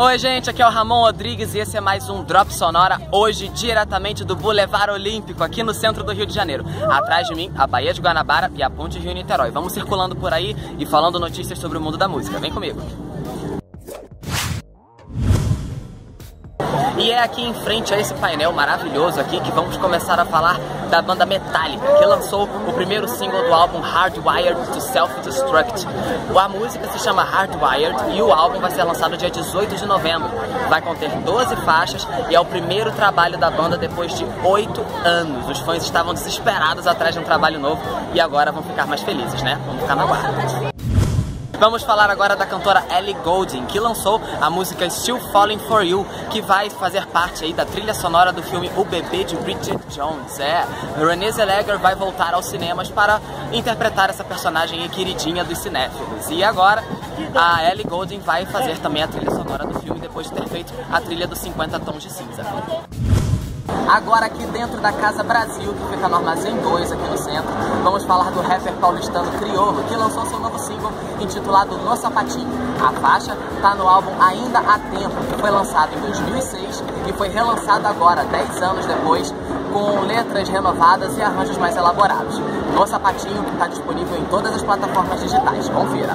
Oi gente, aqui é o Ramon Rodrigues e esse é mais um Drop Sonora, hoje diretamente do Boulevard Olímpico, aqui no centro do Rio de Janeiro. Atrás de mim, a Baía de Guanabara e a Ponte Rio-Niterói. Vamos circulando por aí e falando notícias sobre o mundo da música. Vem comigo! E é aqui em frente a esse painel maravilhoso aqui que vamos começar a falar da banda Metallica, que lançou o primeiro single do álbum Hardwired to Self-Destruct. A música se chama Hardwired e o álbum vai ser lançado dia 18 de novembro. Vai conter 12 faixas e é o primeiro trabalho da banda depois de 8 anos. Os fãs estavam desesperados atrás de um trabalho novo e agora vão ficar mais felizes, né? Vamos ficar na guarda. Vamos falar agora da cantora Ellie Goulding, que lançou a música Still Falling For You, que vai fazer parte aí da trilha sonora do filme O Bebê de Bridget Jones. É, Renée Zellweger vai voltar aos cinemas para interpretar essa personagem queridinha dos cinéfilos. E agora a Ellie Goulding vai fazer também a trilha sonora do filme depois de ter feito a trilha dos 50 Tons de Cinza. Agora aqui dentro da Casa Brasil, que fica no Armazém 2 aqui no centro, vamos falar do rapper paulistano Criolo, que lançou seu novo single intitulado No Sapatinho. A faixa está no álbum Ainda Há Tempo, que foi lançado em 2006 e foi relançado agora, 10 anos depois, com letras renovadas e arranjos mais elaborados. No Sapatinho está disponível em todas as plataformas digitais. Confira!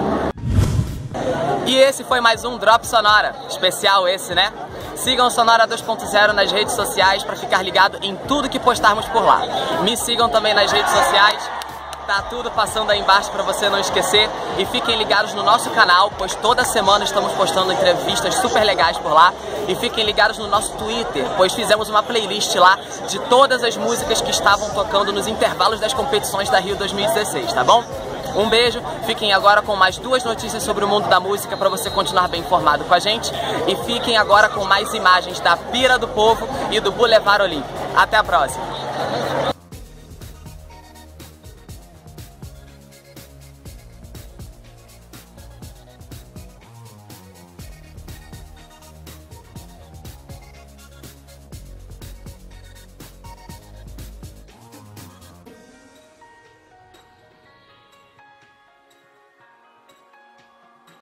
E esse foi mais um Drop Sonora, especial esse, né? Sigam o Sonora 2.0 nas redes sociais para ficar ligado em tudo que postarmos por lá. Me sigam também nas redes sociais, tá tudo passando aí embaixo para você não esquecer. E fiquem ligados no nosso canal, pois toda semana estamos postando entrevistas super legais por lá. E fiquem ligados no nosso Twitter, pois fizemos uma playlist lá de todas as músicas que estavam tocando nos intervalos das competições da Rio 2016, tá bom? Um beijo, fiquem agora com mais duas notícias sobre o mundo da música para você continuar bem informado com a gente. E fiquem agora com mais imagens da Pira do Povo e do Boulevard Olímpico. Até a próxima!